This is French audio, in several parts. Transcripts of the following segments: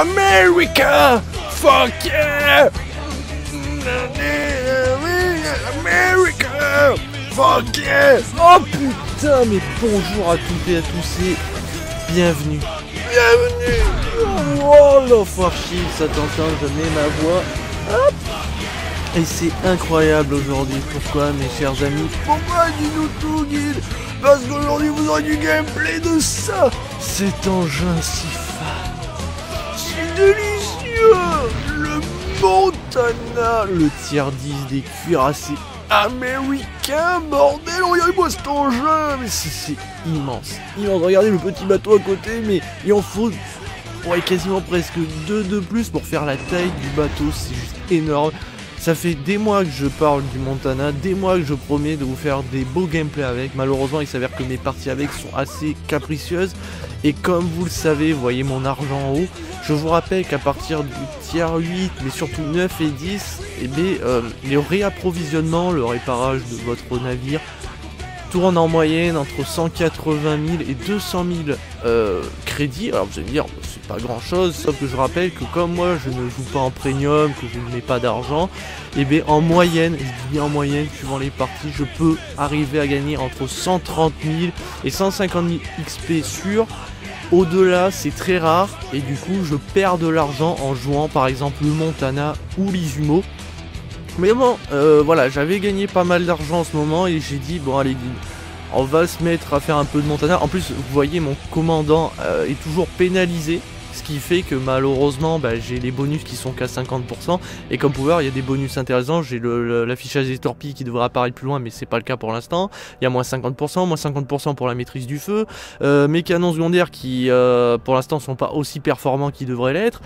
America Fuck yeah America Fuck yeah Oh putain, mais bonjour à toutes et à tous et bienvenue. Bienvenue Oh l'enfoirchi, ça t'entend jamais ma voix. Hop Et c'est incroyable aujourd'hui. Pourquoi mes chers amis? Pourquoi dis-nous tout, guide Parce qu'aujourd'hui vous aurez du gameplay de ça Cet engin si. Délicieux. Le Montana. Le tiers 10 des cuirassés. américain, bordel. Regardez-moi cet engin? Mais c'est c'est immense. Immense, regardez le petit bateau à côté, mais il en faut quasiment presque deux de plus pour faire la taille du bateau, c'est juste énorme. Ça fait des mois que je parle du Montana, des mois que je promets de vous faire des beaux gameplays avec. Malheureusement, il s'avère que mes parties avec sont assez capricieuses. Et comme vous le savez, vous voyez mon argent en haut, je vous rappelle qu'à partir du tiers 8, mais surtout 9 et 10, eh bien, euh, les réapprovisionnements, le réparage de votre navire tourne en moyenne entre 180 000 et 200 000 euh, crédits. Alors vous allez me dire, c'est pas grand chose, sauf que je rappelle que comme moi je ne joue pas en premium, que je ne mets pas d'argent, et bien en moyenne, je dis en moyenne, suivant les parties, je peux arriver à gagner entre 130 000 et 150 000 XP sur. Au-delà, c'est très rare et du coup, je perds de l'argent en jouant par exemple le Montana ou l'Izumo. Mais bon, euh, voilà, j'avais gagné pas mal d'argent en ce moment et j'ai dit, bon allez, on va se mettre à faire un peu de Montana. En plus, vous voyez, mon commandant euh, est toujours pénalisé. Ce qui fait que malheureusement, bah, j'ai les bonus qui sont qu'à 50%. Et comme pouvoir, il y a des bonus intéressants. J'ai l'affichage des torpilles qui devrait apparaître plus loin, mais c'est pas le cas pour l'instant. Il y a moins 50%, moins 50% pour la maîtrise du feu. Euh, mes canons secondaires qui, pour l'instant, sont pas aussi performants qu'ils devraient l'être.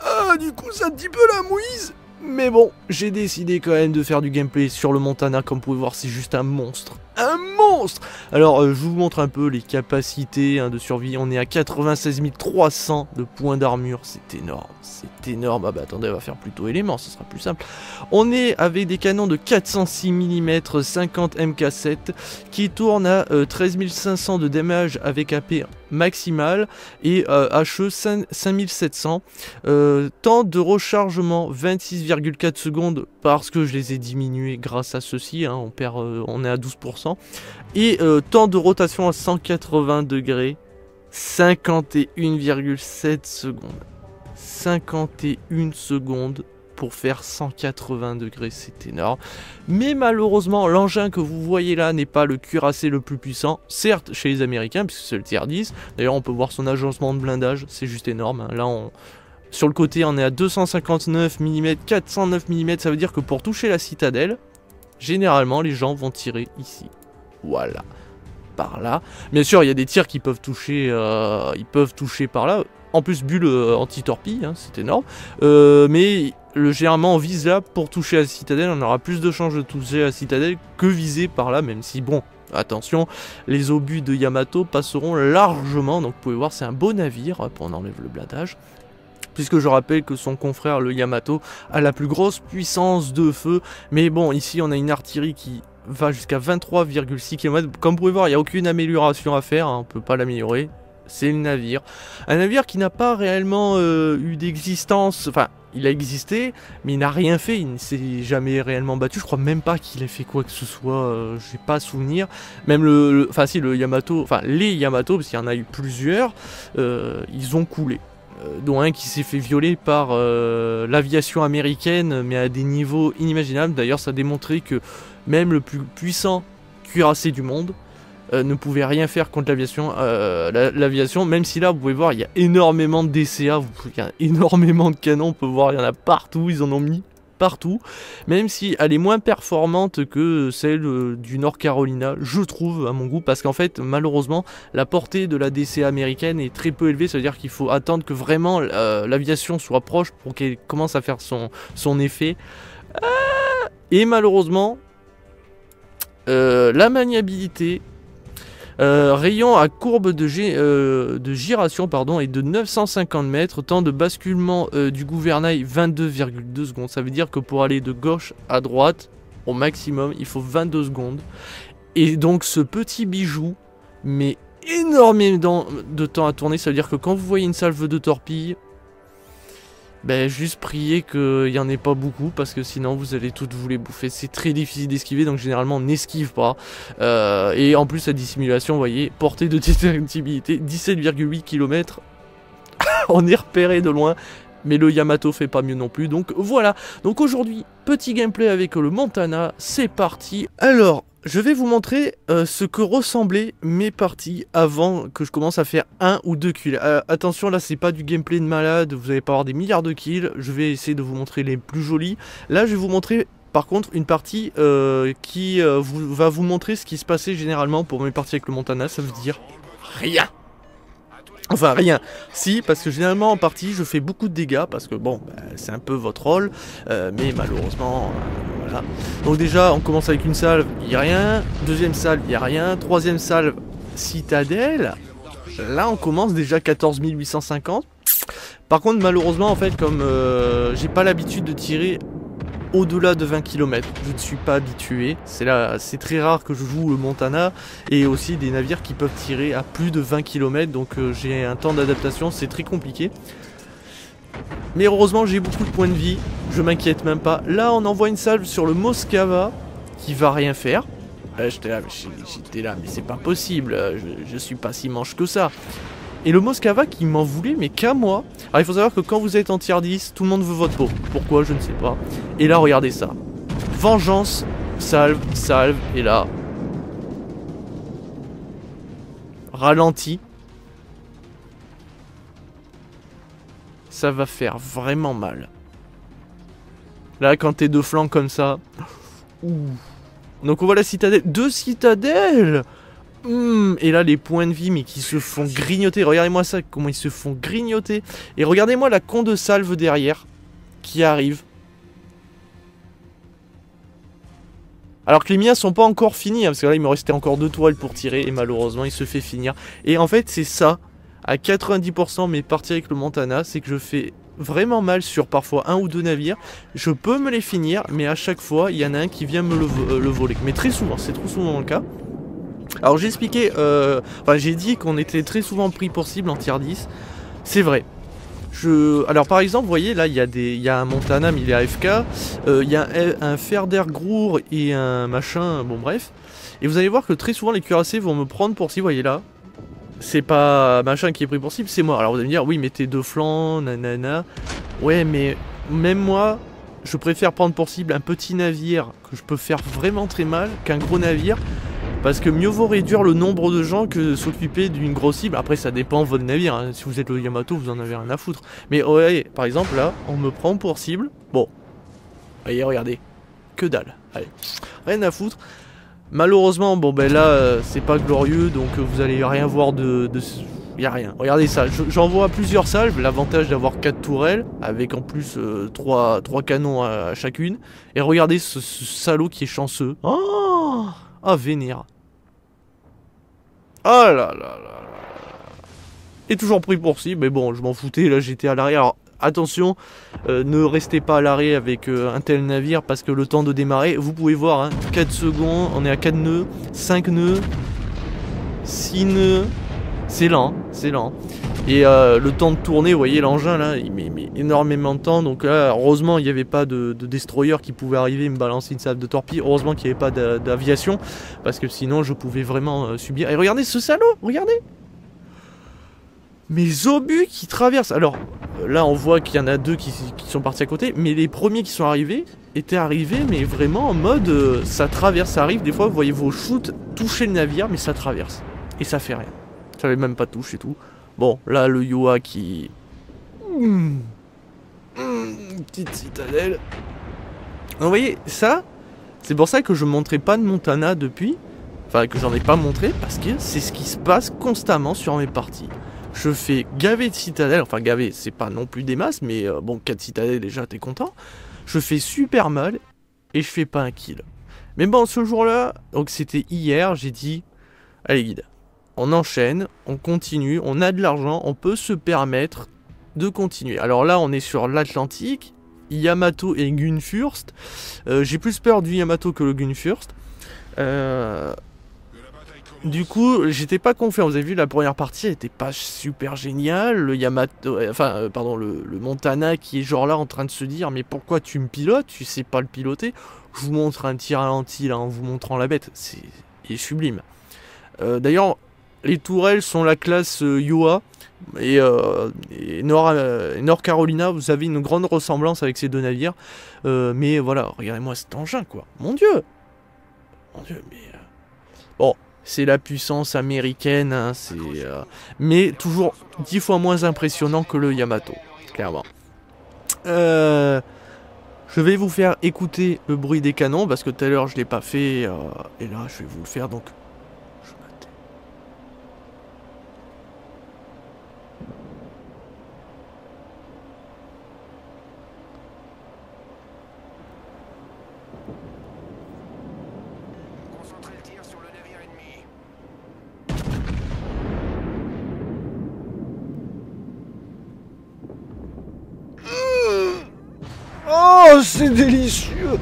Ah, du coup, c'est un petit peu la mouise Mais bon, j'ai décidé quand même de faire du gameplay sur le Montana. Comme vous pouvez voir, c'est juste un monstre. Un monstre Alors, euh, je vous montre un peu les capacités hein, de survie. On est à 96 300 de points d'armure. C'est énorme. C'est énorme. Ah bah attendez, on va faire plutôt élément, ce sera plus simple. On est avec des canons de 406 mm 50 MK7 qui tournent à euh, 13 500 de damage avec AP maximal et euh, HE 5- 5700. Euh, temps de rechargement 26,4 secondes parce que je les ai diminués grâce à ceci. hein, euh, on est à 12%. Et euh, temps de rotation à 180 degrés 51,7 secondes. 51 secondes pour faire 180 degrés, c'est énorme. Mais malheureusement, l'engin que vous voyez là n'est pas le cuirassé le plus puissant. Certes, chez les Américains, puisque c'est le tiers 10. D'ailleurs, on peut voir son agencement de blindage, c'est juste énorme. hein. Là, on... sur le côté, on est à 259 mm, 409 mm. Ça veut dire que pour toucher la citadelle, généralement, les gens vont tirer ici. Voilà. Par là. Bien sûr, il y a des tirs qui peuvent toucher, euh, ils peuvent toucher par là. En plus, bulle euh, anti-torpille, hein, c'est énorme. Euh, mais le, généralement, on vise là pour toucher la citadelle. On aura plus de chances de toucher la citadelle que viser par là, même si, bon, attention, les obus de Yamato passeront largement. Donc, vous pouvez voir, c'est un beau navire. Hop, on enlève le blindage. Puisque je rappelle que son confrère, le Yamato, a la plus grosse puissance de feu. Mais bon, ici, on a une artillerie qui va jusqu'à 23,6 km. Comme vous pouvez voir, il n'y a aucune amélioration à faire. hein, on peut pas l'améliorer. C'est le navire. Un navire qui n'a pas réellement euh, eu d'existence. Enfin, il a existé, mais il n'a rien fait. Il ne s'est jamais réellement battu. Je crois même pas qu'il ait fait quoi que ce soit. euh, J'ai pas souvenir. Même le, enfin si le Yamato, enfin les Yamato, parce qu'il y en a eu plusieurs, euh, ils ont coulé. Euh, dont un qui s'est fait violer par euh, l'aviation américaine, mais à des niveaux inimaginables. D'ailleurs, ça a démontré que même le plus puissant cuirassé du monde euh, ne pouvait rien faire contre l'aviation. la- l'aviation, même si là, vous pouvez voir, il y a énormément de DCA, vous il y a énormément de canons, on peut voir, il y en a partout, ils en ont mis partout. Même si elle est moins performante que celle euh, du Nord Carolina, je trouve, à mon goût, parce qu'en fait, malheureusement, la portée de la DCA américaine est très peu élevée, ça veut dire qu'il faut attendre que vraiment euh, l'aviation soit proche pour qu'elle commence à faire son, son effet. Ah Et malheureusement, euh, la maniabilité, euh, rayon à courbe de, gé- euh, giration pardon, est de 950 mètres, temps de basculement euh, du gouvernail 22,2 secondes. Ça veut dire que pour aller de gauche à droite, au maximum, il faut 22 secondes. Et donc ce petit bijou met énormément de temps à tourner. Ça veut dire que quand vous voyez une salve de torpille, ben, juste prier qu'il n'y en ait pas beaucoup parce que sinon vous allez toutes vous les bouffer. C'est très difficile d'esquiver donc généralement n'esquive pas. Euh, et en plus la dissimulation, vous voyez, portée de détectabilité 17,8 km. on est repéré de loin. Mais le Yamato fait pas mieux non plus, donc voilà. Donc aujourd'hui, petit gameplay avec le Montana, c'est parti. Alors, je vais vous montrer euh, ce que ressemblaient mes parties avant que je commence à faire un ou deux kills. Euh, attention, là, c'est pas du gameplay de malade, vous allez pas avoir des milliards de kills. Je vais essayer de vous montrer les plus jolis. Là, je vais vous montrer par contre une partie euh, qui va vous montrer ce qui se passait généralement pour mes parties avec le Montana. Ça veut dire rien. Enfin rien, si parce que généralement en partie je fais beaucoup de dégâts parce que bon bah, c'est un peu votre rôle mais malheureusement donc déjà, on commence avec une salve, il a rien. Deuxième salve, il a rien. Troisième salve, citadelle. Là, on commence déjà 14 850. Par contre, malheureusement, en fait, comme euh, j'ai pas l'habitude de tirer au-delà de 20 km. Je ne suis pas habitué. C'est là, c'est très rare que je joue le Montana et aussi des navires qui peuvent tirer à plus de 20 km. Donc euh, j'ai un temps d'adaptation, c'est très compliqué. Mais heureusement, j'ai beaucoup de points de vie. Je m'inquiète même pas. Là, on envoie une salve sur le Moscava qui va rien faire. j'étais là, j'étais là, mais c'est pas possible. Je, je, suis pas si manche que ça. Et le Moscava qui m'en voulait, mais qu'à moi. Alors, il faut savoir que quand vous êtes en tier 10, tout le monde veut votre peau. Pourquoi Je ne sais pas. Et là, regardez ça. Vengeance, salve, salve. Et là. Ralenti. ça va faire vraiment mal. Là, quand t'es deux flancs comme ça. Ouh. Donc on voit la citadelle. Deux citadelles hmm. Et là, les points de vie, mais qui se font grignoter. Regardez-moi ça, comment ils se font grignoter. Et regardez-moi la con de salve derrière, qui arrive. Alors que les miens sont pas encore finis, hein, parce que là, il me restait encore deux toiles pour tirer, et malheureusement, il se fait finir. Et en fait, c'est ça à 90% mes parties avec le Montana, c'est que je fais vraiment mal sur parfois un ou deux navires. Je peux me les finir, mais à chaque fois, il y en a un qui vient me le, euh, voler. Mais très souvent, c'est trop souvent le cas. Alors j'ai expliqué, euh, enfin j'ai dit qu'on était très souvent pris pour cible en tier 10. C'est vrai. Alors par exemple, vous voyez, là il y, a des... y a un Montana, mais il est AFK. Euh, il y a un, un Ferder Grour et un machin, bon bref. Et vous allez voir que très souvent les cuirassés vont me prendre pour cible, vous voyez là c'est pas machin qui est pris pour cible, c'est moi. Alors vous allez me dire, oui, mais tes deux flancs, nanana. Ouais, mais même moi, je préfère prendre pour cible un petit navire que je peux faire vraiment très mal qu'un gros navire. Parce que mieux vaut réduire le nombre de gens que s'occuper d'une grosse cible. Après, ça dépend de votre navire. Hein. Si vous êtes le Yamato, vous en avez rien à foutre. Mais ouais, par exemple, là, on me prend pour cible. Bon. Voyez, regardez. Que dalle. Allez. Rien à foutre. Malheureusement, bon ben là, euh, c'est pas glorieux, donc euh, vous allez rien voir de... de... Y a rien. Regardez ça, j'envoie plusieurs salves, l'avantage d'avoir 4 tourelles, avec en plus 3, euh, canons à, chacune. Et regardez ce, salaud qui est chanceux. Oh Ah, vénère. Ah là là là. Et toujours pris pour ci, mais bon, je m'en foutais, là j'étais à l'arrière attention, euh, ne restez pas à l'arrêt avec euh, un tel navire parce que le temps de démarrer, vous pouvez voir, 4 hein, secondes, on est à 4 nœuds, 5 nœuds, 6 nœuds, c'est lent, c'est lent. Et euh, le temps de tourner, vous voyez l'engin là, il met, énormément de temps. Donc là, heureusement, il n'y avait pas de, destroyer qui pouvait arriver et me balancer une salve de torpille. Heureusement qu'il n'y avait pas d'aviation, parce que sinon je pouvais vraiment subir. Et regardez ce salaud, regardez Mes obus qui traversent. Alors, là on voit qu'il y en a deux qui, sont partis à côté, mais les premiers qui sont arrivés étaient arrivés, mais vraiment en mode euh, ça traverse, ça arrive. Des fois, vous voyez vos shoots toucher le navire, mais ça traverse. Et ça fait rien. Ça avait même pas touché et tout. Bon, là le Yoa qui. Mmh. petite citadelle. Vous voyez, ça, c'est pour ça que je montrais pas de Montana depuis. Enfin, que j'en ai pas montré, parce que c'est ce qui se passe constamment sur mes parties je fais gaver de citadelles, enfin gaver, c'est pas non plus des masses, mais euh, bon, 4 citadelles déjà, t'es content. Je fais super mal et je fais pas un kill. Mais bon, ce jour-là, donc c'était hier, j'ai dit, allez guide, on enchaîne, on continue, on a de l'argent, on peut se permettre de continuer. Alors là, on est sur l'Atlantique, Yamato et Gunfürst. Euh, j'ai plus peur du Yamato que le Gunfürst. Euh, du coup, j'étais pas confiant. Vous avez vu, la première partie était pas super géniale. Le Yamato, euh, enfin, pardon, le, Montana qui est genre là en train de se dire, mais pourquoi tu me pilotes? Tu sais pas le piloter. Je vous montre un tir ralenti là en vous montrant la bête. C'est sublime. D'ailleurs, les tourelles sont la classe Yoa. Et, Nord, Nord, Carolina, vous avez une grande ressemblance avec ces deux navires. mais voilà, regardez-moi cet engin, quoi. Mon Dieu Mon Dieu, mais... Bon, c'est la puissance américaine, hein, c'est, euh, mais toujours dix fois moins impressionnant que le Yamato, clairement. Euh, je vais vous faire écouter le bruit des canons parce que tout à l'heure je l'ai pas fait euh, et là je vais vous le faire donc Oh, c'est délicieux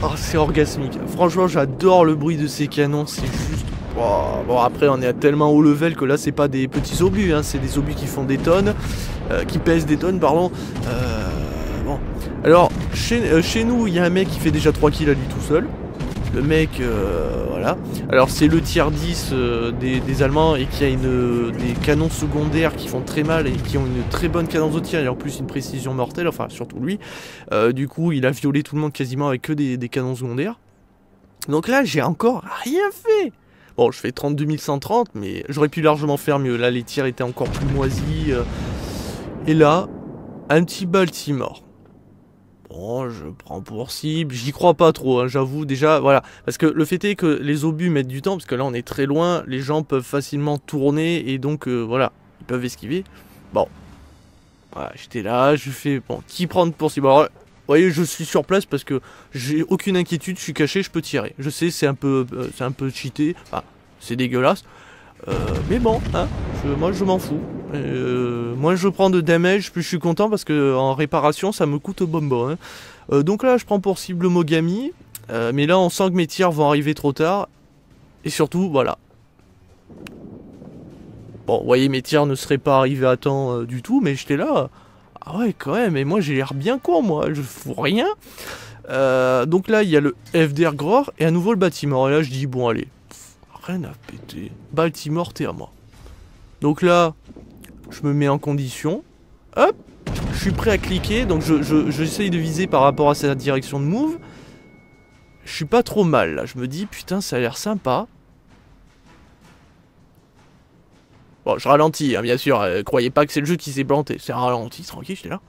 Oh, c'est orgasmique. Franchement, j'adore le bruit de ces canons, c'est juste... bon, après, on est à tellement haut level que là, c'est pas des petits obus, hein, c'est des obus qui font des tonnes, euh, qui pèsent des tonnes, pardon. Euh, bon. Alors, chez, euh, chez nous, il y a un mec qui fait déjà 3 kills à lui tout seul. Le mec, euh, voilà. Alors c'est le tiers 10 euh, des, Allemands et qui a une, des canons secondaires qui font très mal et qui ont une très bonne cadence de tir et en plus une précision mortelle, enfin surtout lui. Euh, du coup il a violé tout le monde quasiment avec que des, canons secondaires. Donc là j'ai encore rien fait Bon, je fais 32 130, mais j'aurais pu largement faire mieux. Là, les tirs étaient encore plus moisis. Et là, un petit Baltimore. Bon, je prends pour cible, j'y crois pas trop, hein, j'avoue déjà, voilà. Parce que le fait est que les obus mettent du temps, parce que là on est très loin, les gens peuvent facilement tourner, et donc euh, voilà, ils peuvent esquiver. Bon, voilà, j'étais là, je fais, bon, qui prendre pour cible? Alors, vous voyez, je suis sur place parce que j'ai aucune inquiétude, je suis caché, je peux tirer. Je sais, c'est un peu, euh, c'est un peu cheaté, c'est dégueulasse. Euh, mais bon, hein, moi je m'en fous. Euh, moins je prends de damage, plus je suis content parce que en réparation ça me coûte bonbon. Hein. Euh, donc là je prends pour cible Mogami, mais là on sent que mes tirs vont arriver trop tard. Et surtout, voilà. Bon, vous voyez, mes tirs ne seraient pas arrivés à temps du tout, mais j'étais là. Ah ouais, quand même, et moi j'ai l'air bien con, moi, je fous rien. donc là, il y a le FDR Gror et à nouveau le bâtiment. Et là, je dis, bon, allez, rien à péter. Baltimore, t'es à moi. Donc là, je me mets en condition. Hop, je suis prêt à cliquer. Donc j'essaye je, de viser par rapport à sa direction de move. Je suis pas trop mal là. Je me dis, putain, ça a l'air sympa. Bon, je ralentis, hein, bien sûr. Euh, croyez pas que c'est le jeu qui s'est planté. C'est un ralenti, tranquille, j'étais là.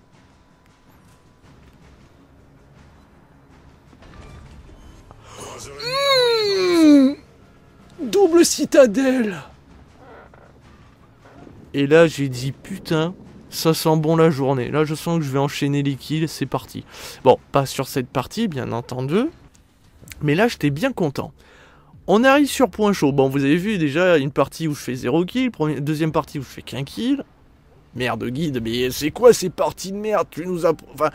Double citadelle Et là, j'ai dit, putain, ça sent bon la journée. Là, je sens que je vais enchaîner les kills, c'est parti. Bon, pas sur cette partie, bien entendu. Mais là, j'étais bien content. On arrive sur point chaud. Bon, vous avez vu déjà une partie où je fais 0 kill, deuxième partie où je fais qu'un kill. Merde, guide, mais c'est quoi ces parties de merde? Tu nous as... Enfin,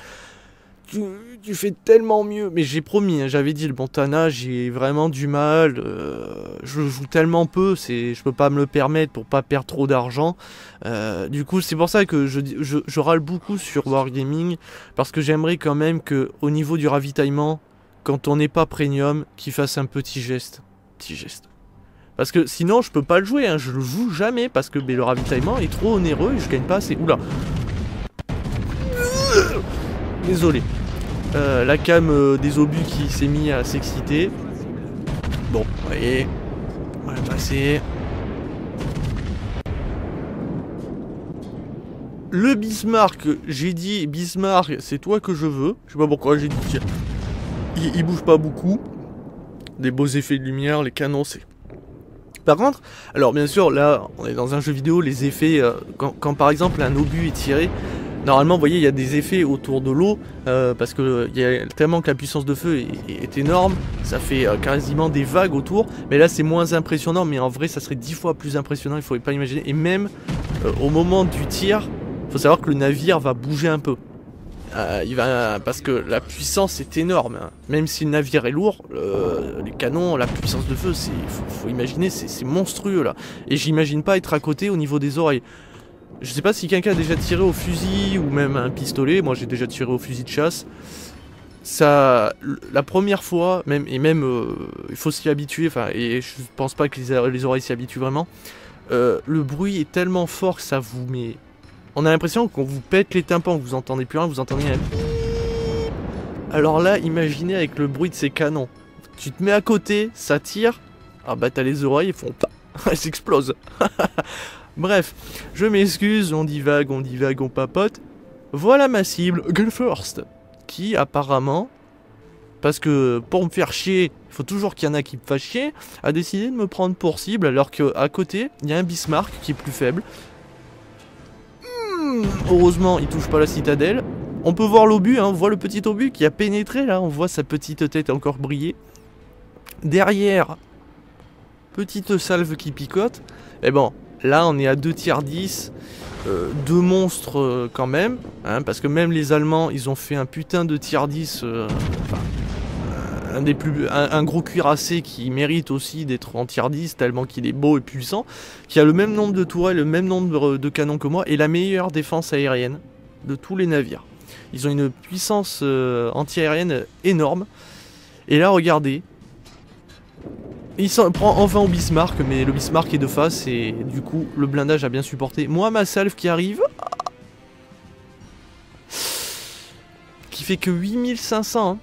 tu, fais tellement mieux. Mais j'ai promis, hein, j'avais dit le Montana, j'ai vraiment du mal. Euh, je joue tellement peu, je peux pas me le permettre pour pas perdre trop d'argent. Euh, du coup, c'est pour ça que je, je, râle beaucoup sur Wargaming parce que j'aimerais quand même que au niveau du ravitaillement, quand on n'est pas premium, qu'il fasse un petit geste, petit geste. Parce que sinon, je peux pas le jouer, hein, je le joue jamais parce que le ravitaillement est trop onéreux et je gagne pas assez. Oula. Désolé. Euh, la cam euh, des obus qui s'est mis à s'exciter. Bon, voyez. On va passer. Le Bismarck, j'ai dit Bismarck, c'est toi que je veux. Je sais pas pourquoi j'ai dit tiens. Il, bouge pas beaucoup. Des beaux effets de lumière, les canons, c'est. Par contre, alors bien sûr, là, on est dans un jeu vidéo, les effets, euh, quand, par exemple un obus est tiré, Normalement, vous voyez, il y a des effets autour de l'eau, euh, parce que y a tellement que la puissance de feu est, énorme, ça fait euh, quasiment des vagues autour, mais là c'est moins impressionnant, mais en vrai ça serait dix fois plus impressionnant, il ne faudrait pas imaginer. Et même euh, au moment du tir, il faut savoir que le navire va bouger un peu. Euh, il va, parce que la puissance est énorme. hein. Même si le navire est lourd, le- les canons, la puissance de feu, c'est, faut, faut imaginer, c'est monstrueux là. Et j'imagine pas être à côté au niveau des oreilles. Je sais pas si quelqu'un a déjà tiré au fusil ou même un pistolet. Moi, j'ai déjà tiré au fusil de chasse. Ça, la première fois, même et même, euh, il faut s'y habituer. Enfin, et je pense pas que les, les oreilles s'y habituent vraiment. Euh, le bruit est tellement fort que ça vous met. On a l'impression qu'on vous pète les tympans, vous entendez plus rien, vous entendez un. Alors là, imaginez avec le bruit de ces canons. Tu te mets à côté, ça tire. Ah bah t'as les oreilles, ils font pas. Elles s'explosent. Bref, je m'excuse, on divague, on divague, on papote. Voilà ma cible, Gun First. Qui apparemment, parce que pour me faire chier, il faut toujours qu'il y en a qui me fassent chier, a décidé de me prendre pour cible alors qu'à côté, il y a un Bismarck qui est plus faible. Hmm, heureusement, il touche pas la citadelle. On peut voir l'obus, hein, on voit le petit obus qui a pénétré là, on voit sa petite tête encore briller. Derrière, petite salve qui picote. Et bon, là on est à 2 tiers 10. euh, deux monstres euh, quand même, hein, parce que même les Allemands, ils ont fait un putain de tiers 10, euh, enfin, un, gros cuirassé qui mérite aussi d'être en tiers 10 tellement qu'il est beau et puissant, qui a le même nombre de tourelles, le même nombre de canons que moi, et la meilleure défense aérienne de tous les navires. Ils ont une puissance anti-aérienne énorme. Et là, regardez, il prend enfin au Bismarck, mais le Bismarck est de face et du coup le blindage a bien supporté. Moi, ma salve qui arrive, qui fait que 8500. hein.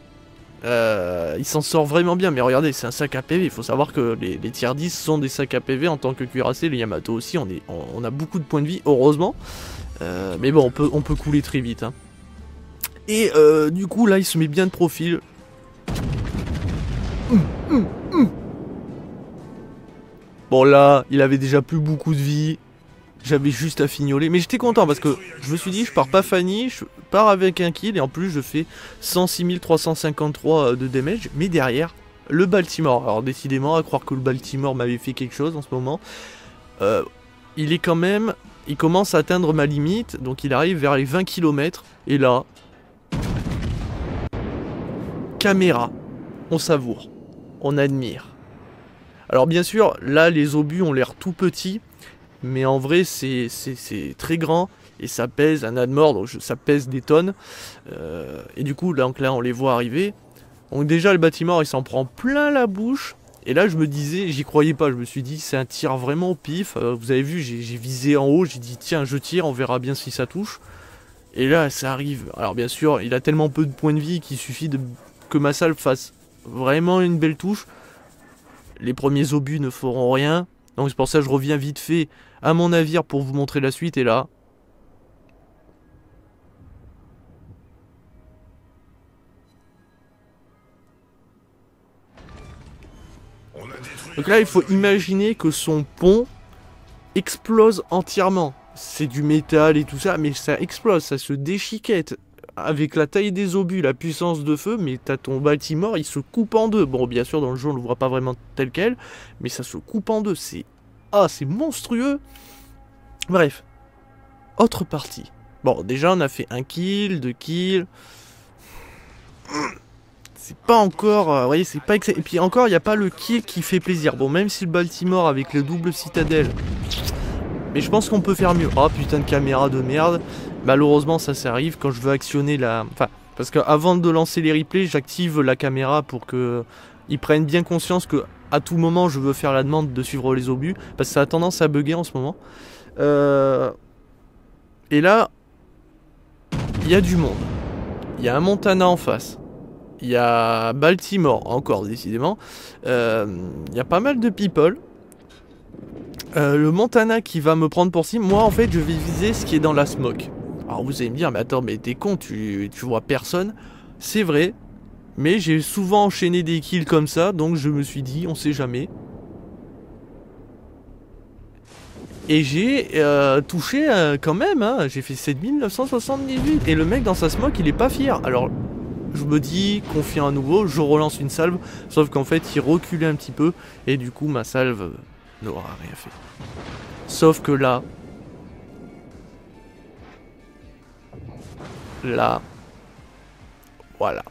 Euh, il s'en sort vraiment bien, mais regardez, c'est un sac à PV. Il faut savoir que les, tiers 10 sont des sacs à PV en tant que cuirassé. Les Yamato aussi, on, a beaucoup de points de vie, heureusement. Euh, mais bon, on peut, couler très vite. hein. Et euh, du coup, là, il se met bien de profil. Bon là, il avait déjà plus beaucoup de vie. J'avais juste à fignoler. Mais j'étais content parce que je me suis dit, je pars pas Fanny, je pars avec un kill et en plus je fais 106 353 de damage. Mais derrière, le Baltimore. Alors décidément, à croire que le Baltimore m'avait fait quelque chose en ce moment. euh, il est quand même... Il commence à atteindre ma limite. Donc il arrive vers les 20 km. Et là... Caméra. On savoure. On admire. Alors bien sûr, là les obus ont l'air tout petits, mais en vrai c'est très grand et ça pèse un admort, donc je- ça pèse des tonnes. Euh, et du coup, là, donc on les voit arriver. Donc déjà le bâtiment il s'en prend plein la bouche. Et là je me disais, j'y croyais pas, je me suis dit c'est un tir vraiment pif. Euh, vous avez vu, j'ai visé en haut, j'ai dit tiens je tire, on verra bien si ça touche. Et là ça arrive. Alors bien sûr, il a tellement peu de points de vie qu'il suffit de, que ma salve fasse vraiment une belle touche les premiers obus ne feront rien. Donc c'est pour ça que je reviens vite fait à mon navire pour vous montrer la suite. Et là, donc là il faut imaginer que son pont explose entièrement. C'est du métal et tout ça, mais ça explose, ça se déchiquette. Avec la taille des obus, la puissance de feu, mais t'as ton Baltimore, il se coupe en deux. Bon, bien sûr, dans le jeu, on le voit pas vraiment tel quel, mais ça se coupe en deux. C'est. Ah, c'est monstrueux! Bref. Autre partie. Bon, déjà, on a fait un kill, deux kills. C'est pas encore. euh, vous voyez, c'est pas. Et puis encore, il n'y a pas le kill qui fait plaisir. Bon, même si le Baltimore avec le double citadelle. Mais je pense qu'on peut faire mieux. Ah putain de caméra de merde. Malheureusement, ça, ça arrive quand je veux actionner la. Enfin, parce qu'avant de lancer les replays, j'active la caméra pour que ils prennent bien conscience que à tout moment, je veux faire la demande de suivre les obus, parce que ça a tendance à bugger en ce moment. Euh, Et là, il y a du monde. Il y a un Montana en face. Il y a Baltimore, encore décidément. Euh, Il y a pas mal de people. Euh, le Montana qui va me prendre pour cible, moi en fait je vais viser ce qui est dans la smoke. Alors vous allez me dire, mais attends, mais t'es con, tu, tu vois personne. C'est vrai, mais j'ai souvent enchaîné des kills comme ça, donc je me suis dit, on sait jamais. Et j'ai euh, touché euh, quand même, hein, j'ai fait 7978. Et le mec dans sa smoke, il est pas fier. Alors je me dis, confie à nouveau, je relance une salve. Sauf qu'en fait, il reculait un petit peu. Et du coup, ma salve euh, n'aura rien fait. Sauf que là, là, Voilà.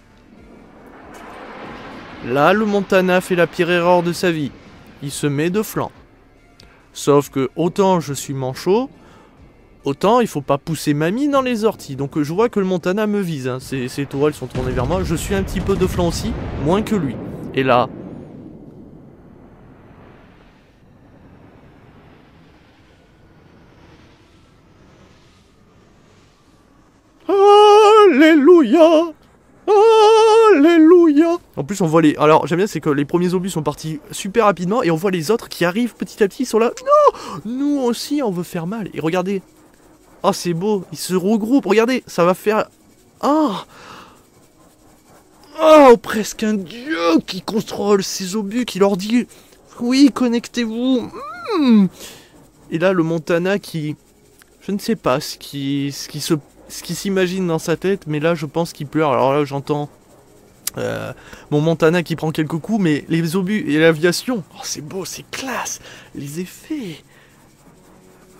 Là, le Montana fait la pire erreur de sa vie. Il se met de flanc. Sauf que autant je suis manchot, autant il faut pas pousser mamie dans les orties. Donc je vois que le Montana me vise. Hein. Ses, ses tourelles sont tournées vers moi. Je suis un petit peu de flanc aussi, moins que lui. Et là, Alléluia Alléluia En plus on voit les... Alors j'aime bien c'est que les premiers obus sont partis super rapidement et on voit les autres qui arrivent petit à petit, ils sont là. Non Nous aussi on veut faire mal. Et regardez. Oh c'est beau, ils se regroupent, regardez, ça va faire... Oh Oh presque un dieu qui contrôle ces obus, qui leur dit... Oui, connectez-vous hmm. Et là le Montana qui... Je ne sais pas ce qui, ce qui se ce qu'il s'imagine dans sa tête, mais là je pense qu'il pleure. Alors là j'entends euh, mon Montana qui prend quelques coups, mais les obus et l'aviation, oh, c'est beau, c'est classe, les effets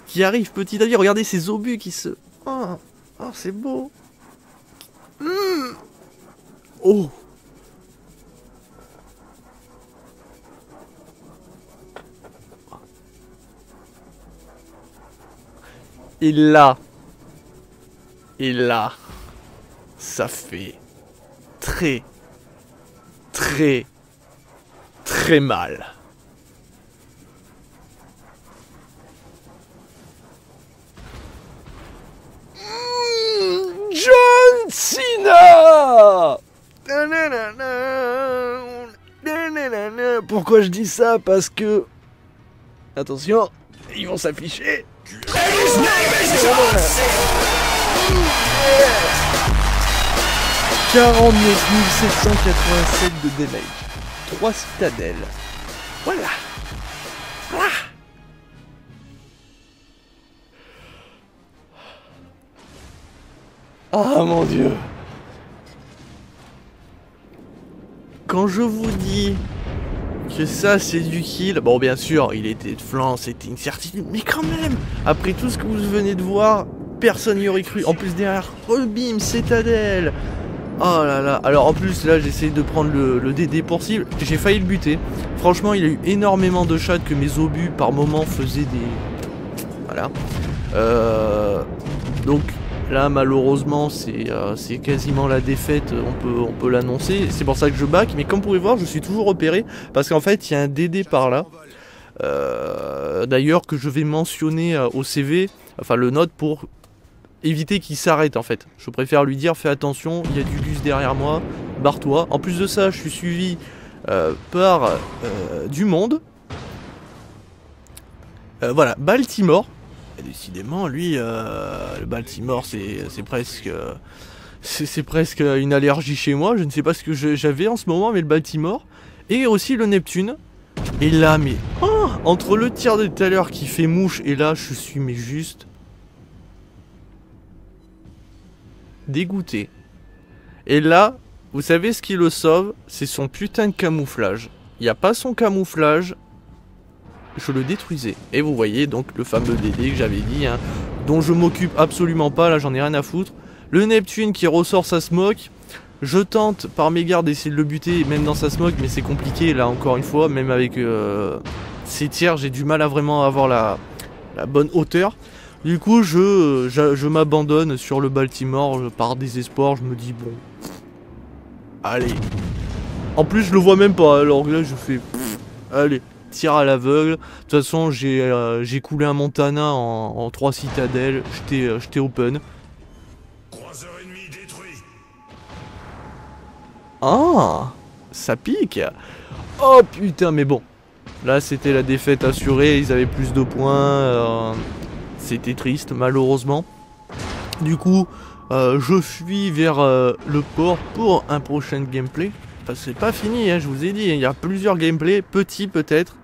qui arrivent petit à petit. Regardez ces obus qui se, oh, oh c'est beau. Mmh. Oh. Et là, et là, ça fait très, très, très mal. Mmh, John Cena! Pourquoi je dis ça? Parce que... Attention, ils vont s'afficher. 49 787 de damage. 3 citadelles. Voilà. Voilà. Ah mon dieu. Quand je vous dis que ça c'est du kill, bon bien sûr il était de flanc, c'était une certitude, mais quand même, après tout ce que vous venez de voir, personne n'y aurait cru. En plus derrière, Bim, Citadelle Oh là là, alors en plus là j'essaie de prendre le, DD pour cible, j'ai failli le buter. Franchement il a eu énormément de shots que mes obus par moment faisaient des... Voilà. Euh... Donc là malheureusement euh, c'est quasiment la défaite, on peut, on peut l'annoncer. C'est pour ça que je back, mais comme vous pouvez voir je suis toujours repéré parce qu'en fait il y a un DD par là. Euh, d'ailleurs que je vais mentionner au CV, enfin le note pour éviter qu'il s'arrête en fait. Je préfère lui dire fais attention, il y a du gus derrière moi, barre-toi. En plus de ça, je suis suivi euh, par euh, du monde. Euh, voilà, Baltimore. Décidément, lui, le Baltimore, c'est presque... presque une allergie chez moi, je ne sais pas ce que j'avais en ce moment, mais le Baltimore. Et aussi le Neptune. Et là, mais... Oh, entre le tir de tout à l'heure qui fait mouche et là, je suis mais juste dégoûté. Et là, vous savez ce qui le sauve? C'est son putain de camouflage. Il n'y a pas son camouflage, je le détruisais. Et vous voyez donc le fameux DD que j'avais dit, hein, dont je m'occupe absolument pas, là j'en ai rien à foutre. Le Neptune qui ressort sa smoke. Je tente par mes gardes d'essayer de le buter, même dans sa smoke, mais c'est compliqué là encore une fois, même avec euh, ses tirs, j'ai du mal à vraiment avoir la bonne hauteur. Du coup, je, je, m'abandonne sur le Baltimore par désespoir. Je me dis, bon, allez. En plus, je le vois même pas. Alors là, je fais, allez, tir à l'aveugle. De toute façon, j'ai euh, coulé un Montana en, en 3 citadelles. J'étais open. Ah, ça pique. Oh putain, mais bon. Là, c'était la défaite assurée. Ils avaient plus de points. Euh, c'était triste, malheureusement. Du coup, euh, je fuis vers euh, le port pour un prochain gameplay. C'est pas fini, hein, je vous ai dit. Il y a plusieurs gameplays, petits peut-être,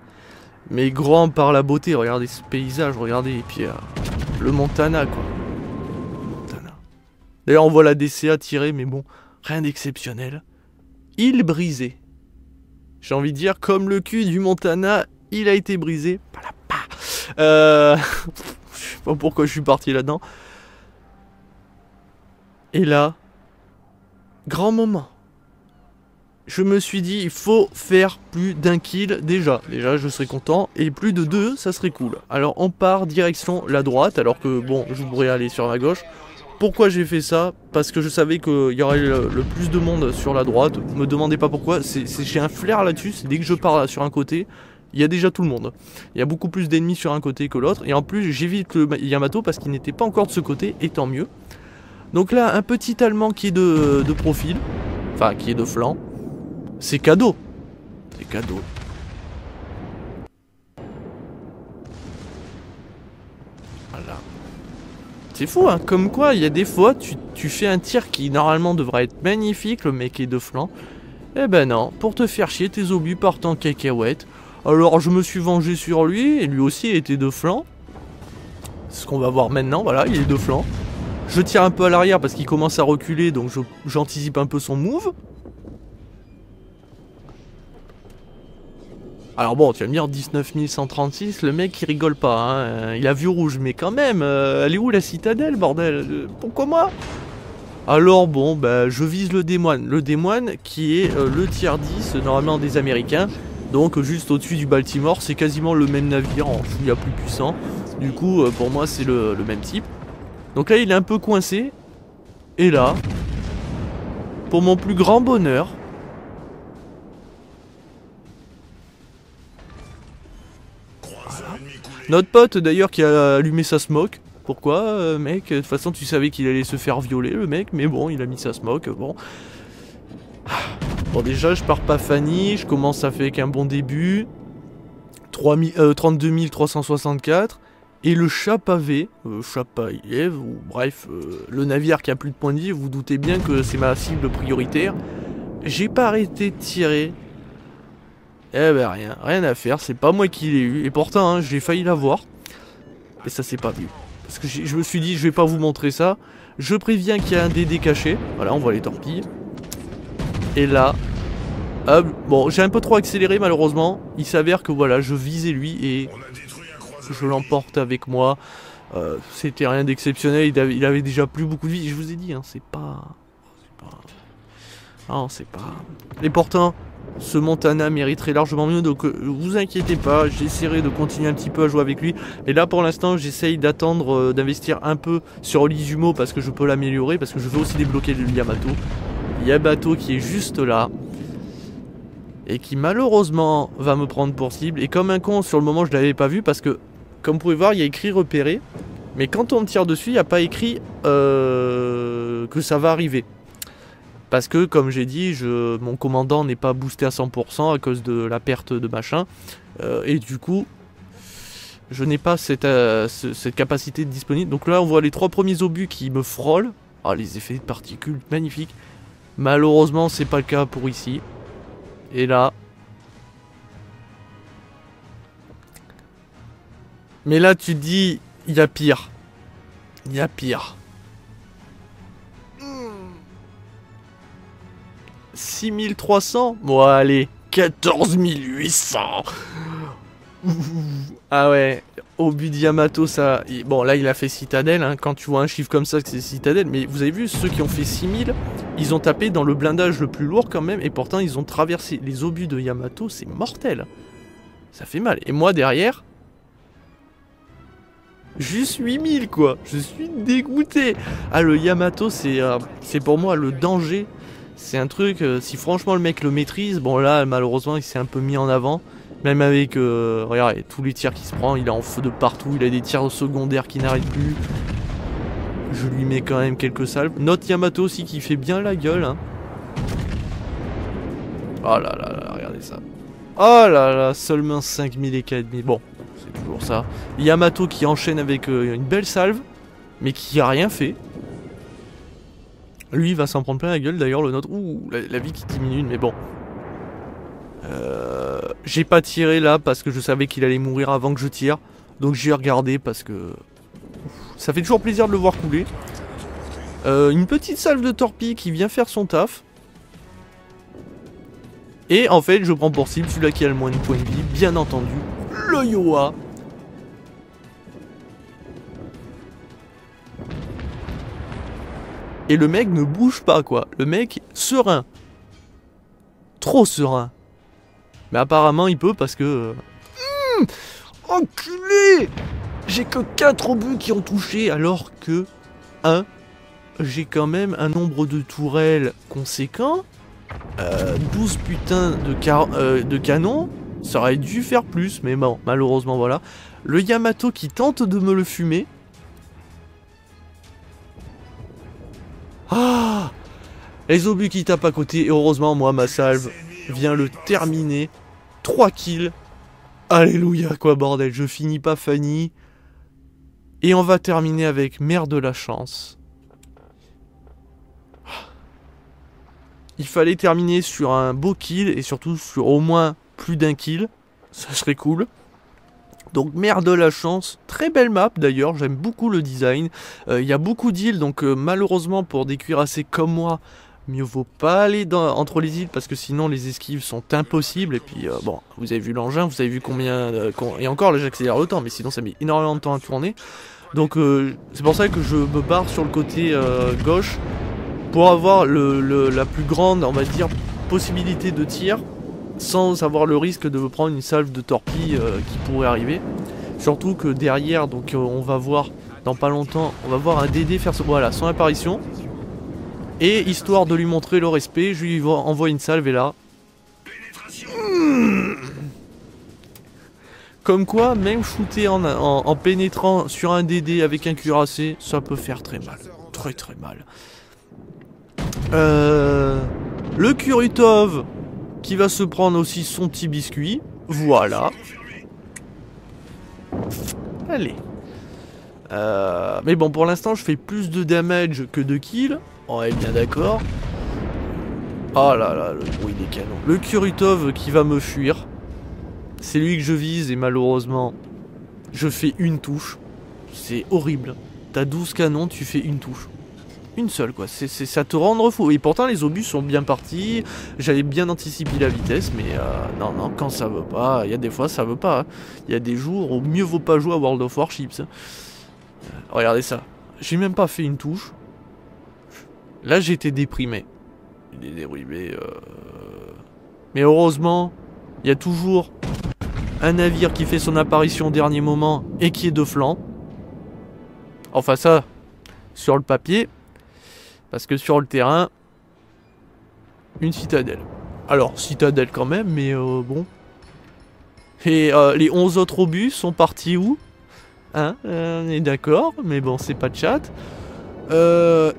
mais grands par la beauté. Regardez ce paysage, regardez. Et puis, euh, le Montana, quoi. Montana. D'ailleurs, on voit la DCA tirer, mais bon, rien d'exceptionnel. Il brisé. J'ai envie de dire, comme le cul du Montana, il a été brisé. Euh... Sais pas pourquoi je suis parti là-dedans. Et là, grand moment. Je me suis dit, il faut faire plus d'un kill déjà. Déjà, je serais content. Et plus de deux, ça serait cool. Alors, on part direction la droite, alors que, bon, je pourrais aller sur ma gauche. Pourquoi j'ai fait ça? Parce que je savais qu'il y aurait le, plus de monde sur la droite. Me demandez pas pourquoi. J'ai un flair là-dessus. Dès que je pars sur un côté, il y a déjà tout le monde. Il y a beaucoup plus d'ennemis sur un côté que l'autre. Et en plus, j'évite le Yamato parce qu'il n'était pas encore de ce côté, et tant mieux. Donc là, un petit Allemand qui est de, profil. Enfin, qui est de flanc. C'est cadeau. C'est cadeau. C'est fou, hein. Comme quoi, il y a des fois, tu, fais un tir qui normalement devrait être magnifique, le mec est de flanc. Eh ben non, pour te faire chier, tes obus partent en cacahuète. Alors je me suis vengé sur lui, et lui aussi était de flanc. C'est ce qu'on va voir maintenant, voilà, il est de flanc. Je tire un peu à l'arrière parce qu'il commence à reculer, donc j'anticipe un peu son move. Alors bon, tu vas me dire 19136, le mec il rigole pas, hein. Euh, il a vu rouge, mais quand même, euh, elle est où la citadelle, bordel? Euh, Pourquoi moi? Alors bon, bah, je vise le démoine, le démoine qui est le tiers 10 normalement des Américains, donc juste au-dessus du Baltimore, c'est quasiment le même navire, en a plus puissant, du coup pour moi c'est le même type. Donc là il est un peu coincé, et là, pour mon plus grand bonheur, Notre pote d'ailleurs qui a allumé sa smoke. Pourquoi, euh, mec? De toute façon, tu savais qu'il allait se faire violer, le mec, mais bon, il a mis sa smoke, bon. Bon, déjà, je pars pas Fanny, je commence à faire qu'un bon début. 32 364. Euh, Et le chat pavé, euh, ou bref, euh, le navire qui a plus de points de vie, vous doutez bien que c'est ma cible prioritaire. J'ai pas arrêté de tirer, eh ben rien, rien à faire, c'est pas moi qui l'ai eu. Et pourtant, hein, j'ai failli l'avoir. Et ça s'est pas vu. Parce que je me suis dit, je vais pas vous montrer ça. Je préviens qu'il y a un DD caché. Voilà, on voit les torpilles. Et là... bon, j'ai un peu trop accéléré malheureusement. Il s'avère que voilà, je visais lui et je l'emporte avec moi. Euh, c'était rien d'exceptionnel, il, avait déjà plus beaucoup de vie. Je vous ai dit, hein, c'est pas... pas... Non, c'est pas... Et pourtant, ce Montana mériterait largement mieux, donc euh, vous inquiétez pas, j'essaierai de continuer un petit peu à jouer avec lui. Et là pour l'instant j'essaye d'attendre, euh, d'investir un peu sur l'Izumo parce que je peux l'améliorer, parce que je veux aussi débloquer le Yamato. Yamato qui est juste là. Et qui malheureusement va me prendre pour cible. Et comme un con sur le moment je l'avais pas vu parce que comme vous pouvez voir il y a écrit repéré. Mais quand on tire dessus il n'y a pas écrit euh, que ça va arriver. Parce que, comme j'ai dit, je, mon commandant n'est pas boosté à 100% à cause de la perte de machin. Euh, et du coup, je n'ai pas cette, euh, cette, capacité disponible. Donc là, on voit les trois premiers obus qui me frôlent. Ah, les effets de particules, magnifiques. Malheureusement, c'est pas le cas pour ici. Et là... Mais là, tu dis, il y a pire. Il y a pire. 6300 Bon allez, 14800 Ah ouais, but Yamato ça... Bon là il a fait citadelle, hein. quand tu vois un chiffre comme ça c'est citadelle, mais vous avez vu ceux qui ont fait 6000, ils ont tapé dans le blindage le plus lourd quand même, et pourtant ils ont traversé les obus de Yamato, c'est mortel. Ça fait mal. Et moi derrière, juste 8000 quoi. Je suis dégoûté. Ah le Yamato c'est euh, pour moi le danger c'est un truc, euh, si franchement le mec le maîtrise, bon là malheureusement il s'est un peu mis en avant. Même avec, euh, regardez, tous les tirs qu'il se prend, il est en feu de partout, il a des tirs secondaires qui n'arrêtent plus. Je lui mets quand même quelques salves. Notre Yamato aussi qui fait bien la gueule. Hein. Oh là là là, regardez ça. Oh là là, seulement 5000 et 4000. Bon, c'est toujours ça. Yamato qui enchaîne avec euh, une belle salve, mais qui a rien fait. Lui, il va s'en prendre plein la gueule. D'ailleurs, le nôtre... Ouh, la, vie qui diminue, mais bon. Euh, j'ai pas tiré là parce que je savais qu'il allait mourir avant que je tire. Donc j'ai regardé parce que... Ça fait toujours plaisir de le voir couler. Euh, une petite salve de torpille qui vient faire son taf. Et en fait, je prends pour cible celui-là qui a le moins de points de vie, bien entendu, le Yoa. Et le mec ne bouge pas, quoi. Le mec, serein. Trop serein. Mais apparemment, il peut parce que... Hum Enculé J'ai que 4 obus qui ont touché, alors que... 1. J'ai quand même un nombre de tourelles conséquent. 12 euh, putains de, euh, de canons. Ça aurait dû faire plus, mais bon, malheureusement, voilà. Le Yamato qui tente de me le fumer. Ah Les obus qui tapent à côté, et heureusement, moi, ma salve vient le terminer. 3 kills. Alléluia, quoi, bordel. Je finis pas Fanny. Et on va terminer avec mère de la chance. Il fallait terminer sur un beau kill et surtout sur au moins plus d'un kill. Ça serait cool. Donc merde de la chance, très belle map d'ailleurs, j'aime beaucoup le design. Euh, il y a beaucoup d'îles, donc euh, malheureusement pour des cuirassés comme moi, mieux vaut pas aller entre les îles parce que sinon les esquives sont impossibles. Et puis euh, bon, vous avez vu l'engin, vous avez vu combien... et encore là j'accélère le temps, mais sinon ça met énormément de temps à tourner. Donc c'est pour ça que je me barre sur le côté gauche pour avoir la plus grande, on va dire, possibilité de tir sans avoir le risque de prendre une salve de torpille euh, qui pourrait arriver. Surtout que derrière, donc euh, on va voir dans pas longtemps, on va voir un DD faire voilà, son apparition. Et histoire de lui montrer le respect, je lui envoie une salve et là. Comme quoi, même shooter en, en, pénétrant sur un DD avec un cuirassé, ça peut faire très mal. Très très mal. Euh, le Kurutov, qui va se prendre aussi son petit biscuit. Voilà. Allez. Euh, mais bon, pour l'instant, je fais plus de damage que de kills. On est bien d'accord. Oh là là, le bruit des canons. Le Kurutov qui va me fuir. C'est lui que je vise et malheureusement, je fais une touche. C'est horrible. T'as 12 canons, tu fais une touche. Une seule, quoi. Ça te rendre fou. Et pourtant, les obus sont bien partis. J'avais bien anticipé la vitesse, mais euh, non, non, quand ça veut pas, il y a des fois, ça veut pas. Hein. Il y a des jours où mieux vaut pas jouer à World of Warships. Hein. Euh, regardez ça. J'ai même pas fait une touche. Là, j'étais déprimé. Il est déprimé. Euh. Mais heureusement, il y a toujours un navire qui fait son apparition au dernier moment et qui est de flanc. Enfin ça, sur le papier, parce que sur le terrain, une citadelle. Alors, citadelle quand même, mais euh, bon. Et euh, les 11 autres obus sont partis où? Hein On est d'accord, mais bon, c'est pas de chat.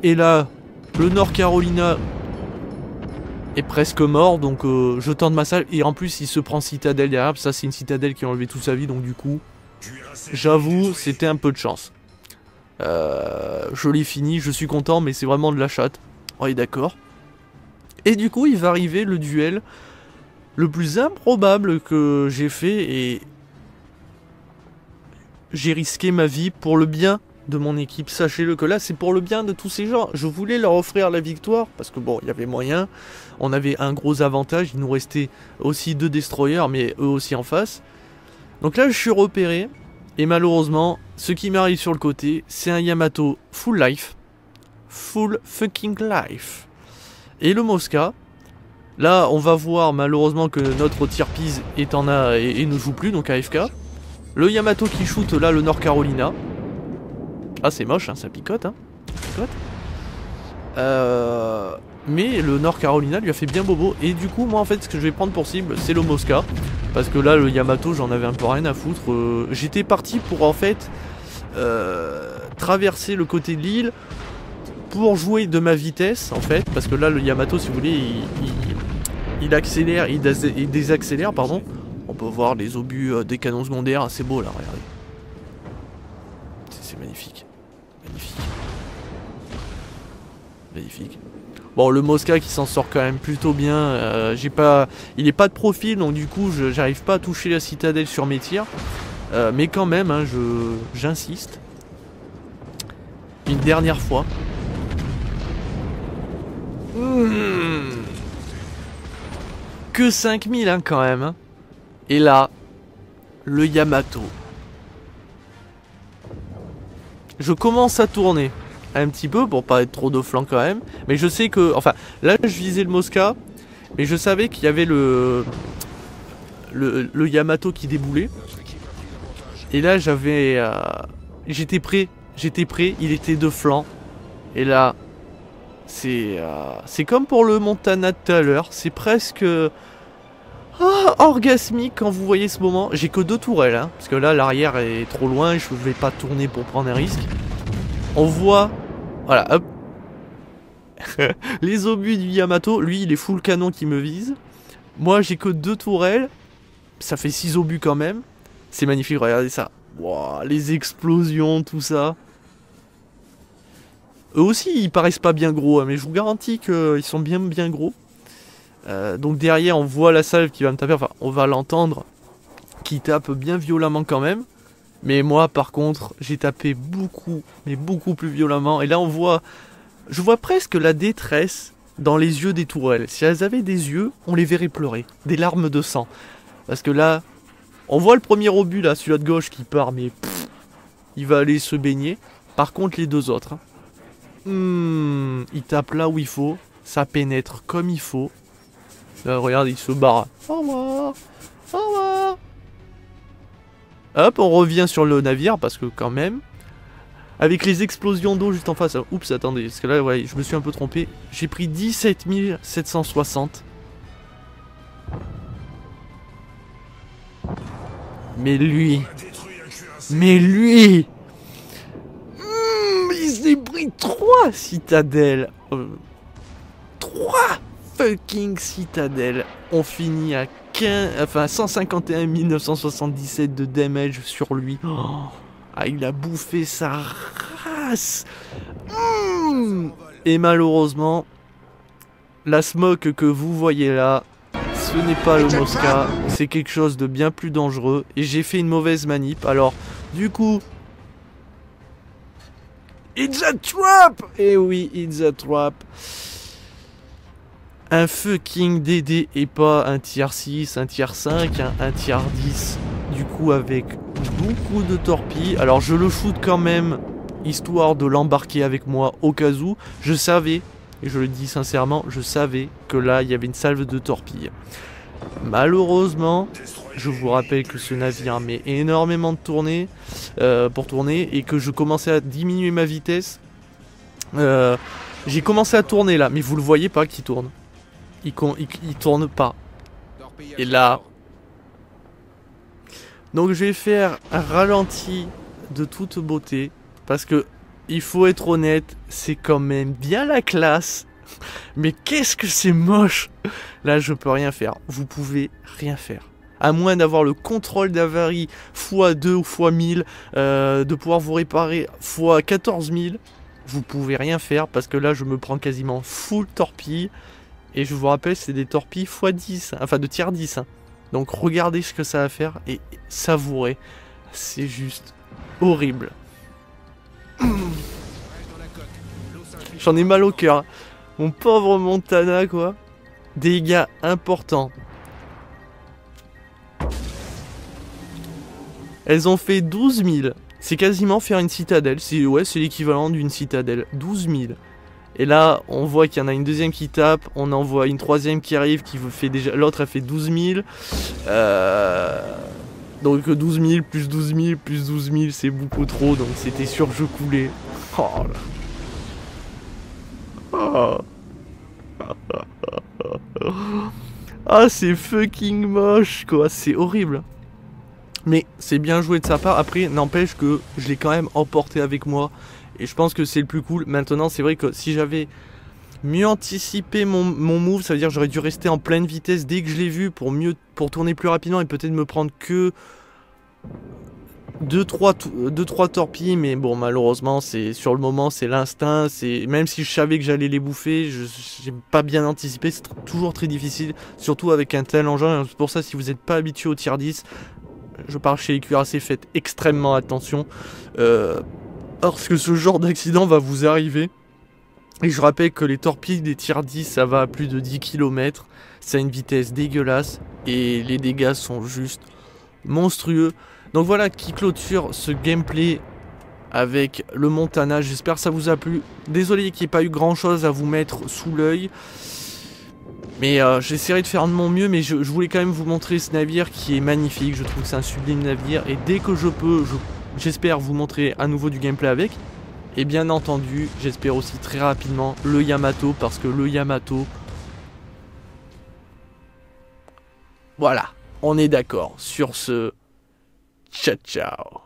et là, le Nord Carolina est presque mort, donc je tente ma salle. Et en plus, il se prend citadelle derrière. Ça, c'est une citadelle qui a enlevé toute sa vie, donc du coup, j'avoue, c'était un peu de chance. Euh, je l'ai fini, je suis content, mais c'est vraiment de la chatte. On est d'accord. Et du coup, il va arriver le duel le plus improbable que j'ai fait et j'ai risqué ma vie pour le bien de mon équipe. Sachez-le que là, c'est pour le bien de tous ces gens. Je voulais leur offrir la victoire parce que bon, il y avait moyen. On avait un gros avantage. Il nous restait aussi deux destroyers, mais eux aussi en face. Donc là, je suis repéré. Et malheureusement, ce qui m'arrive sur le côté, c'est un Yamato full life. Full fucking life. Et le Mosca, là on va voir malheureusement que notre tier est en A et, ne joue plus, donc AFK. Le Yamato qui shoot là le Nord Carolina. Ah c'est moche, hein, ça picote. Hein. Picote. Euh, mais le Nord Carolina lui a fait bien bobo. Et du coup, moi en fait, ce que je vais prendre pour cible, c'est le Mosca. Parce que là, le Yamato, j'en avais un peu rien à foutre. Euh, j'étais parti pour en fait euh, traverser le côté de l'île pour jouer de ma vitesse en fait. Parce que là, le Yamato, si vous voulez, il, accélère, il, il, désaccélère, pardon. On peut voir les obus des canons secondaires, c'est beau là, regardez. C'est magnifique. Magnifique. Magnifique. Bon, le Mosca qui s'en sort quand même plutôt bien. Euh, j'ai pas, il est pas de profil, donc du coup, j'arrive pas à toucher la citadelle sur mes tirs. Euh, mais quand même, hein, j'insiste. Une dernière fois. Hmm. Que 5000 hein, quand même. Hein. Et là, le Yamato. Je commence à tourner. un petit peu pour pas être trop de flanc quand même. Mais je sais que, enfin, là je visais le Mosca, mais je savais qu'il y avait le, le, Yamato qui déboulait. Et là j'avais, euh, j'étais prêt, j'étais prêt. Il était de flanc. Et là, c'est, euh, c'est comme pour le Montana tout à l'heure. C'est presque ah, orgasmique quand vous voyez ce moment. J'ai que deux tourelles, hein, parce que là l'arrière est trop loin. Je vais pas tourner pour prendre un risque. On voit, voilà, hop, les obus du Yamato, lui il est full canon qui me vise. Moi j'ai que deux tourelles, ça fait 6 obus quand même. C'est magnifique, regardez ça. Wow, les explosions, tout ça. Eux aussi ils paraissent pas bien gros, hein, mais je vous garantis qu'ils sont bien bien gros. Euh, donc derrière on voit la salve qui va me taper, enfin on va l'entendre, qui tape bien violemment quand même. Mais moi, par contre, j'ai tapé beaucoup, mais beaucoup plus violemment. Et là, on voit, je vois presque la détresse dans les yeux des tourelles. Si elles avaient des yeux, on les verrait pleurer, des larmes de sang. Parce que là, on voit le premier obus là, celui-là de gauche qui part, mais il va aller se baigner. Par contre, les deux autres, hein, hmm, il tape là où il faut, ça pénètre comme il faut. Là, regarde, il se barre. Au revoir, au revoir. Hop, on revient sur le navire parce que quand même, avec les explosions d'eau juste en face. Oups, attendez, parce que là, je me suis un peu trompé. J'ai pris 17 760. Mais lui, mais lui, hmm, il s'est pris 3 citadelles. 3 euh, fucking citadelles. On finit à enfin 151 977 de damage sur lui. Oh, ah, il a bouffé sa race. Hmm. Et malheureusement, la smoke que vous voyez là, ce n'est pas le Mosca, c'est quelque chose de bien plus dangereux. Et j'ai fait une mauvaise manip. Alors, du coup... It's a trap eh oui, it's a trap un fucking DD et pas un tiers 6, un tiers 5, un, tiers 10. Du coup avec beaucoup de torpilles. Alors je le shoot quand même, histoire de l'embarquer avec moi au cas où. Je savais, et je le dis sincèrement, je savais que là il y avait une salve de torpilles. Malheureusement, je vous rappelle que ce navire met énormément de tournées euh, pour tourner et que je commençais à diminuer ma vitesse. Euh, j'ai commencé à tourner là, mais vous le voyez pas qui tourne il, tourne pas. Et là... Donc je vais faire un ralenti de toute beauté. Parce que, il faut être honnête, c'est quand même bien la classe. Mais qu'est-ce que c'est moche Là, je peux rien faire. Vous pouvez rien faire. À moins d'avoir le contrôle d'avarie x2 ou x1000, euh, de pouvoir vous réparer x 14000, vous pouvez rien faire parce que là, je me prends quasiment full torpille. Et je vous rappelle, c'est des torpilles x10, enfin de tiers 10. Hein. Donc regardez ce que ça va faire et savourez. C'est juste horrible. J'en ai mal au cœur. Mon pauvre Montana, quoi. Dégâts importants. Elles ont fait 12 000. C'est quasiment faire une citadelle. C'est l'équivalent d'une citadelle. 12 000. Et là, on voit qu'il y en a une deuxième qui tape, on en voit une troisième qui arrive, qui fait déjà. L'autre, elle fait 12 000. Euh, donc 12 000 plus 12 000 plus 12 000, c'est beaucoup trop, donc c'était sûr je coulais. Oh là. Ah, c'est fucking moche, quoi. C'est horrible. Mais c'est bien joué de sa part. Après, n'empêche que je l'ai quand même emporté avec moi. Et je pense que c'est le plus cool. Maintenant, c'est vrai que si j'avais mieux anticipé mon, move, ça veut dire j'aurais dû rester en pleine vitesse dès que je l'ai vu pour mieux pour tourner plus rapidement et peut-être me prendre que 2-3 torpilles, mais bon, malheureusement, c'est sur le moment, c'est l'instinct. C'est Même si je savais que j'allais les bouffer, je n'ai pas bien anticipé. C'est toujours très difficile, surtout avec un tel engin. C'est pour ça, si vous n'êtes pas habitué au tier 10, je parle chez les cuirassés, faites extrêmement attention. Euh, parce que ce genre d'accident va vous arriver. Et je rappelle que les torpilles des tiers 10, ça va à plus de 10 km. Ça a une vitesse dégueulasse. Et les dégâts sont juste monstrueux. Donc voilà qui clôture ce gameplay avec le Montana. J'espère que ça vous a plu. Désolé qu'il n'y ait pas eu grand chose à vous mettre sous l'œil. Mais euh, j'essaierai de faire de mon mieux, mais je, voulais quand même vous montrer ce navire qui est magnifique. Je trouve que c'est un sublime navire. Et dès que je peux, j'espère vous montrer à nouveau du gameplay avec. Et bien entendu, j'espère aussi très rapidement le Yamato, parce que le Yamato... Voilà, on est d'accord sur ce... Ciao ciao